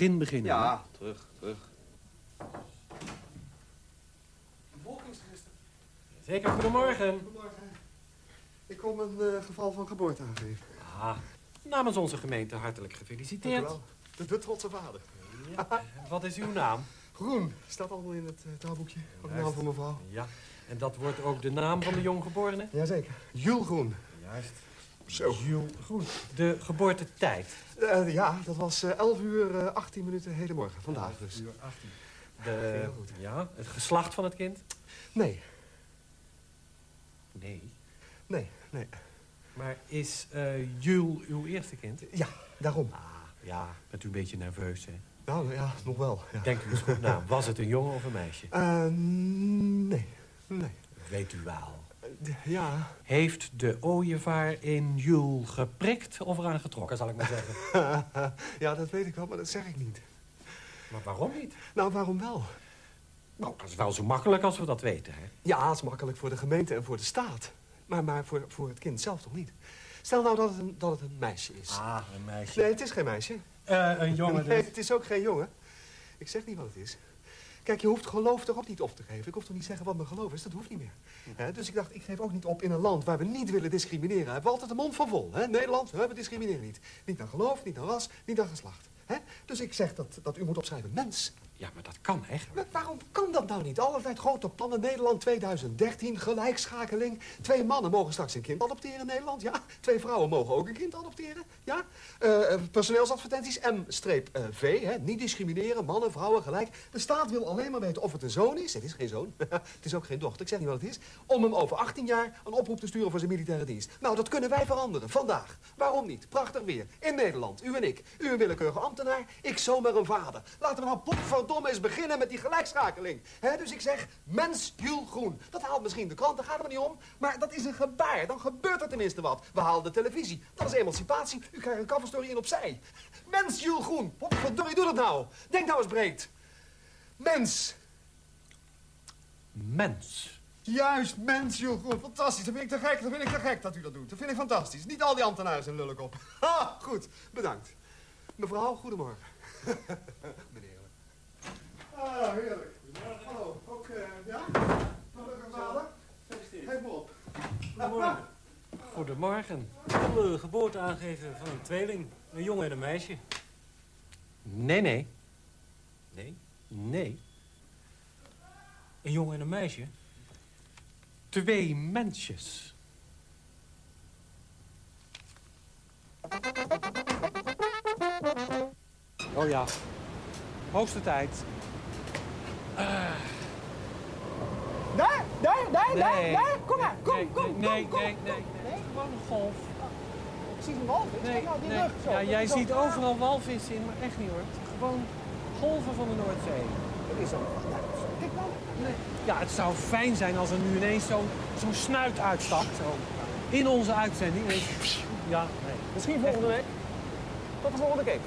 begin beginnen. Ja, terug, terug. Bevolkingsregister. Zeker, goedemorgen. Goedemorgen. Ik kom een eh, geval van geboorte aangeven. Ah, namens onze gemeente hartelijk Dank u gefeliciteerd. wel. De, de trotse vader. Ja, wat is uw naam? Groen. Staat allemaal in het uh, taalboekje. Ook de naam van mevrouw. Ja, en dat wordt ook de naam van de jonggeborene? Jazeker. Jules Groen. Juist. Zo. Jules Groen. De geboortetijd. Eh, ja, dat was eh 11 uur eh, 18 minuten hedenmorgen. Vandaag dus. De, Heel goed. ja, het geslacht van het kind? Nee, Nee. nee, nee. Maar is Jules uw eerste kind? Ja, daarom. Ah, ja. Bent u een beetje nerveus, hè? Nou ja, nog wel. Ja. Denk u eens goed na. Was het een jongen of een meisje? Nee, nee. Weet u wel. Eh, ja, Heeft de ooievaar in Jules geprikt of eraan getrokken, zal ik maar zeggen? ja, dat weet ik wel, maar dat zeg ik niet. maar waarom niet? Nou, waarom wel? Nou, dat is wel zo makkelijk als we dat weten, hè? Ja, het is makkelijk voor de gemeente en voor de staat. Maar, maar voor, voor het kind zelf toch niet? Stel nou dat het een, dat het een meisje is. Ah, een meisje. Nee, het is geen meisje. een jongen Nee, het is ook geen jongen. Ik zeg niet wat het is. Kijk, je hoeft geloof toch ook niet op te geven. Ik hoef toch niet zeggen wat mijn geloof is, dat hoeft niet meer. Dus ik dacht, ik geef ook niet op in een land waar we niet willen discrimineren. Hebben we altijd de mond van vol. Hè? Nederland, we discrimineren niet. Niet naar geloof, niet naar ras, niet naar geslacht. Hè? Dus ik zeg dat, dat u moet opschrijven, mens. Ja, maar dat kan echt. Maar waarom kan dat nou niet? Allerlei grote plannen, Nederland 2013, gelijkschakeling. Twee mannen mogen straks een kind adopteren in Nederland, ja. Twee vrouwen mogen ook een kind adopteren, ja. Eh, personeelsadvertenties, M-V, hè. Niet discrimineren, mannen, vrouwen, gelijk. De staat wil alleen maar weten of het een zoon is. Het is geen zoon, het is ook geen dochter, ik zeg niet wat het is. Om hem over 18 jaar een oproep te sturen voor zijn militaire dienst. Nou, dat kunnen wij veranderen, vandaag. Waarom niet? Prachtig weer, in Nederland, u en ik. U een willekeurige ambtenaar, ik zomaar een vader. Laten we nou potverdomme eens beginnen met die gelijkschakeling. Dus ik zeg, mens, Jules Groen. Dat haalt misschien de krant, daar gaat het maar niet om. Maar dat is een gebaar, dan gebeurt er tenminste wat. We halen de televisie, dat is emancipatie. U krijgt een coverstory in opzij. Mens, Jules Groen. Potverdorie, doe dat nou. Denk nou eens breed. Mens. Mens. Juist, mens, Jules Groen. Fantastisch, dat vind ik te gek, dat vind ik te gek dat u dat doet. Dat vind ik fantastisch. Niet al die ambtenaren zijn lullig op. Ha, goed, bedankt. Mevrouw, goedemorgen. Meneer. Ah, heerlijk. Hallo, ook, eh, ja? Gelukkig vader. Geef me op. Goedemorgen. Goedemorgen. Ik wil de geboorte aangeven van een tweeling. Een jongen en een meisje. Nee, nee. Nee, nee. Een jongen en een meisje? Twee mensjes. Oh ja. Hoogste tijd. Daar, daar, daar, daar, Nee. daar. Kom maar, kom, nee, kom, nee, kom, kom. nee, nee, nee. Gewoon een golf. Ik zie een walvis. Nee, nou, die nee. rug zo. Ja, jij zo- ziet overal walvissen in, maar echt niet hoor. Gewoon golven van de Noordzee. Dat is zo. Ja, zo. Kijk nou. Ja, het zou fijn zijn als er nu ineens zo'n zo'n snuit uitstapt. Zo. In onze uitzending. Ja, nee. Misschien volgende week. Tot de volgende keer.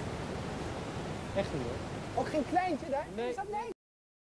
Echt niet hoor. Ook geen kleintje daar? Nee. Is dat nee?